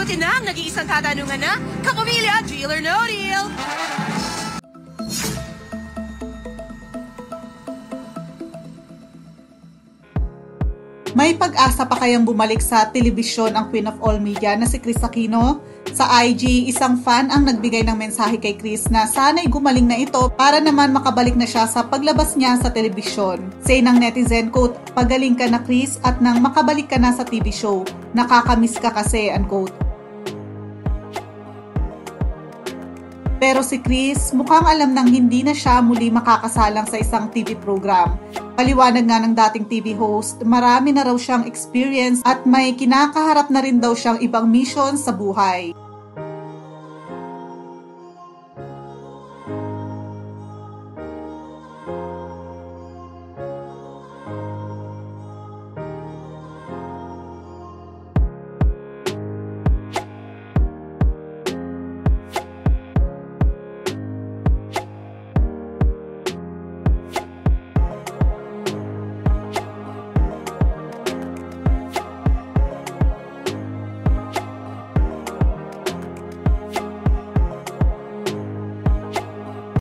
Sagutin na ang nag-iisang katanungan na, Kapamilya, Deal or No Deal? May pag-asa pa kayang bumalik sa telebisyon ang Queen of All Media na si Chris Aquino? Sa IG, isang fan ang nagbigay ng mensahe kay Chris na sana'y gumaling na ito para naman makabalik na siya sa paglabas niya sa telebisyon. Say ng netizen, quote, pagaling ka na Chris at nang makabalik ka na sa TV show. Nakakamiss ka kasi, unquote. Pero si Chris, mukhang alam nang hindi na siya muli makakasalang sa isang TV program. Paliwanag nga ng dating TV host, marami na raw siyang experience at may kinakaharap na rin daw siyang ibang mission sa buhay.